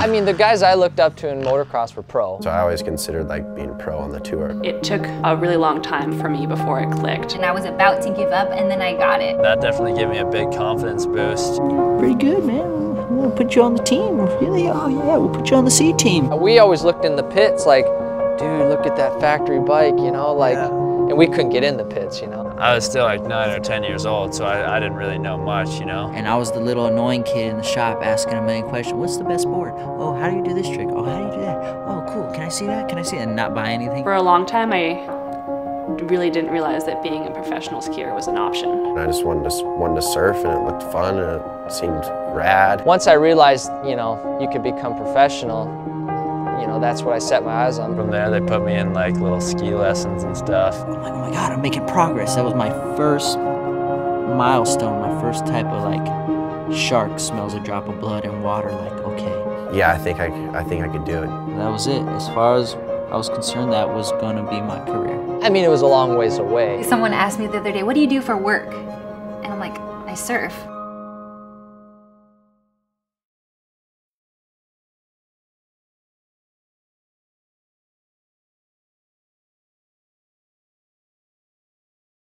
I mean, the guys I looked up to in motocross were pro. So I always considered like being pro on the tour. It took a really long time for me before it clicked. And I was about to give up and then I got it. That definitely gave me a big confidence boost. Pretty good, man. We'll put you on the team. Really? Oh, yeah, we'll put you on the C team. We always looked in the pits like, dude, look at that factory bike, you know, like, yeah. And we couldn't get in the pits, you know. I was still like nine or 10 years old, so I, I didn't really know much, you know. And I was the little annoying kid in the shop asking a million questions. What's the best board? Oh, how do you do this trick? Oh, how do you do that? Oh, cool. Can I see that? Can I see it? And not buy anything. For a long time, I really didn't realize that being a professional skier was an option. I just wanted to, wanted to surf and it looked fun and it seemed rad. Once I realized, you know, you could become professional, you know, that's what I set my eyes on. From there, they put me in like little ski lessons and stuff. I'm like, oh my God, I'm making progress. That was my first milestone, my first type of like shark smells a drop of blood in water, like, okay. Yeah, I think I, I think I could do it. That was it. As far as I was concerned, that was going to be my career. I mean, it was a long ways away. Someone asked me the other day, what do you do for work? And I'm like, I surf.